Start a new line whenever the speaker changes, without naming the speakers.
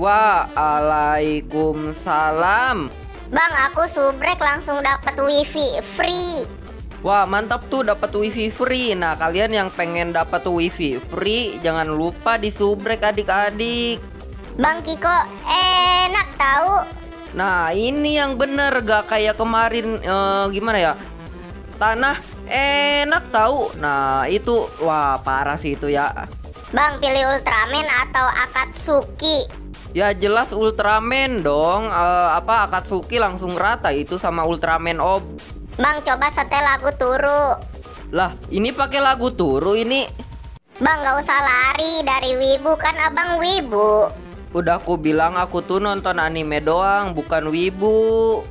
Waalaikumsalam.
Bang, aku subrek langsung dapat wifi free.
Wah mantap tuh dapat wifi free. Nah kalian yang pengen dapat wifi free jangan lupa disubrek adik-adik.
Bang Kiko, enak tahu.
Nah ini yang bener gak kayak kemarin eh, gimana ya tanah enak tahu. Nah itu wah parah sih itu ya.
Bang pilih Ultraman atau Akatsuki?
Ya jelas Ultraman dong. Eh, apa Akatsuki langsung rata itu sama Ultraman Ob.
Bang coba setel lagu Turu.
Lah ini pakai lagu turu ini.
Bang gak usah lari dari Wibu kan abang Wibu.
Udah aku bilang aku tuh nonton anime doang bukan wibu.